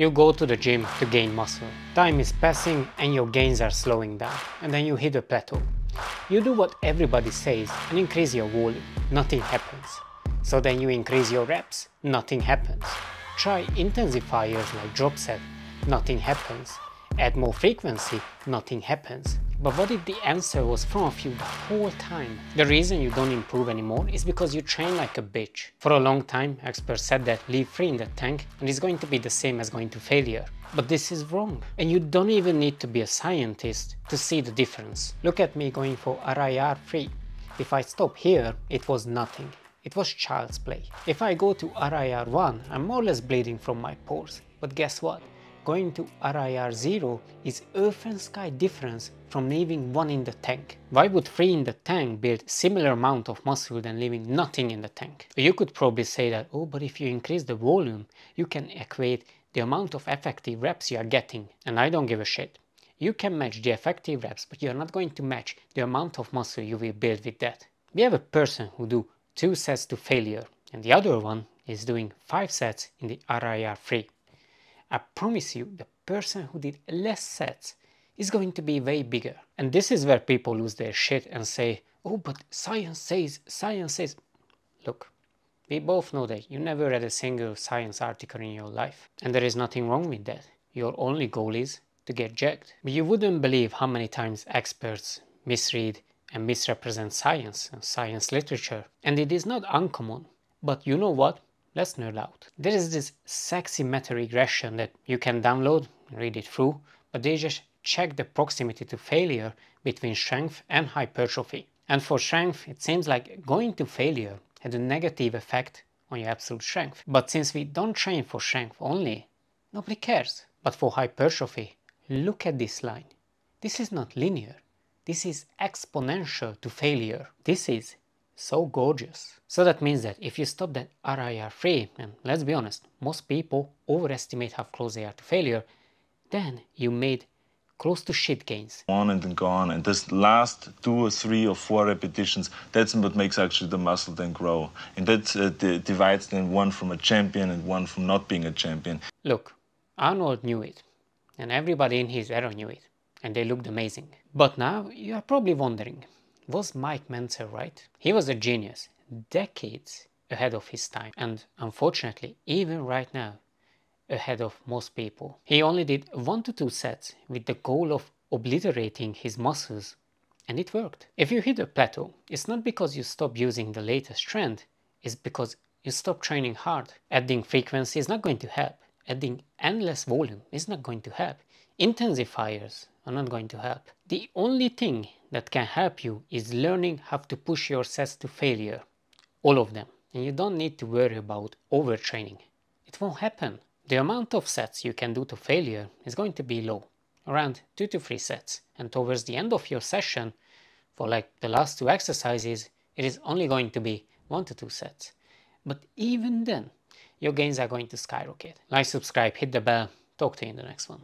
You go to the gym to gain muscle. Time is passing and your gains are slowing down. And then you hit a plateau. You do what everybody says and increase your volume. Nothing happens. So then you increase your reps. Nothing happens. Try intensifiers like drop set. Nothing happens. Add more frequency. Nothing happens. But what if the answer was from of you the whole time? The reason you don't improve anymore is because you train like a bitch. For a long time, experts said that leave free in the tank and it's going to be the same as going to failure. But this is wrong. And you don't even need to be a scientist to see the difference. Look at me going for RIR free. If I stop here, it was nothing. It was child's play. If I go to RIR1, I'm more or less bleeding from my pores. But guess what? Going to RIR 0 is earth and sky difference from leaving one in the tank. Why would 3 in the tank build similar amount of muscle than leaving nothing in the tank? You could probably say that, oh, but if you increase the volume, you can equate the amount of effective reps you are getting. And I don't give a shit. You can match the effective reps, but you're not going to match the amount of muscle you will build with that. We have a person who do 2 sets to failure, and the other one is doing 5 sets in the RIR 3. I promise you, the person who did less sets is going to be way bigger. And this is where people lose their shit and say, oh, but science says, science says. Look, we both know that you never read a single science article in your life. And there is nothing wrong with that. Your only goal is to get jacked. But you wouldn't believe how many times experts misread and misrepresent science and science literature. And it is not uncommon. But you know what? Let's nerd out. There is this sexy meta regression that you can download read it through, but they just check the proximity to failure between strength and hypertrophy. And for strength, it seems like going to failure had a negative effect on your absolute strength. But since we don't train for strength only, nobody cares. But for hypertrophy, look at this line. This is not linear. This is exponential to failure. This is so gorgeous. So that means that if you stop that RIR free, and let's be honest, most people overestimate how close they are to failure, then you made close to shit gains. On and then gone, and this last two or three or four repetitions, that's what makes actually the muscle then grow. And that uh, divides then one from a champion and one from not being a champion. Look, Arnold knew it, and everybody in his era knew it, and they looked amazing. But now you are probably wondering, was Mike Mentzer right? He was a genius, decades ahead of his time, and unfortunately, even right now, ahead of most people. He only did one to two sets with the goal of obliterating his muscles, and it worked. If you hit a plateau, it's not because you stop using the latest trend, it's because you stop training hard. Adding frequency is not going to help. Adding endless volume is not going to help. Intensifiers are not going to help. The only thing that can help you is learning how to push your sets to failure. All of them. And you don't need to worry about overtraining. It won't happen. The amount of sets you can do to failure is going to be low, around 2 to 3 sets. And towards the end of your session, for like the last two exercises, it is only going to be 1 to 2 sets. But even then, your gains are going to skyrocket. Like, subscribe, hit the bell. Talk to you in the next one.